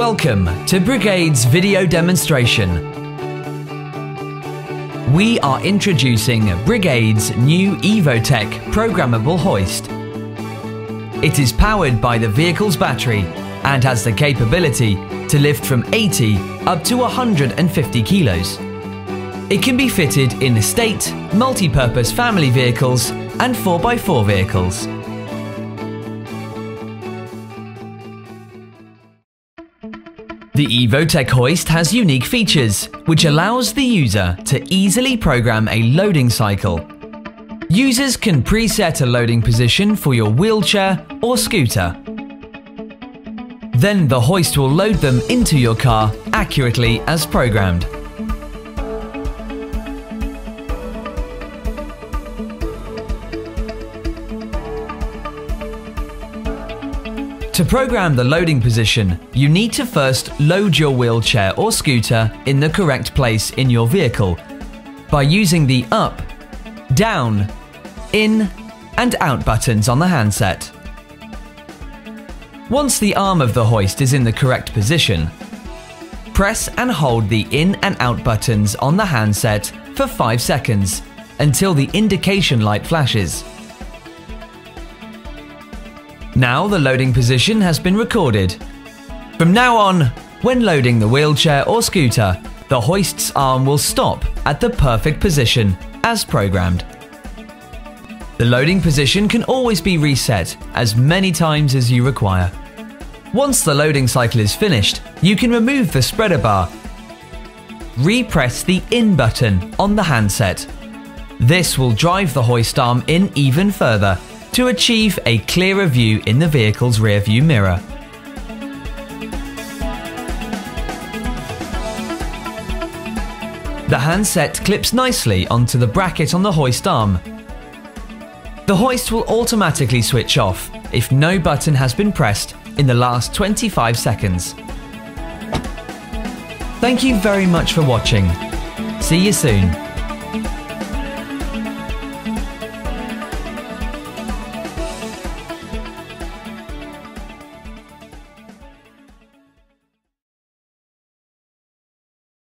Welcome to Brig-Ayd's video demonstration. We are introducing Brig-Ayd's new Evotech programmable hoist. It is powered by the vehicle's battery and has the capability to lift from 80 up to 150 kilos. It can be fitted in estate, multi-purpose family vehicles and 4x4 vehicles. The Evotech hoist has unique features, which allows the user to easily program a loading cycle. Users can preset a loading position for your wheelchair or scooter. Then the hoist will load them into your car accurately as programmed. To program the loading position, you need to first load your wheelchair or scooter in the correct place in your vehicle by using the up, down, in and out buttons on the handset. Once the arm of the hoist is in the correct position, press and hold the in and out buttons on the handset for 5 seconds until the indication light flashes. Now the loading position has been recorded. From now on, when loading the wheelchair or scooter, the hoist's arm will stop at the perfect position, as programmed. The loading position can always be reset as many times as you require. Once the loading cycle is finished, you can remove the spreader bar. Repress the in button on the handset. This will drive the hoist arm in even further to achieve a clearer view in the vehicle's rearview mirror. The handset clips nicely onto the bracket on the hoist arm. The hoist will automatically switch off if no button has been pressed in the last 25 seconds. Thank you very much for watching. See you soon.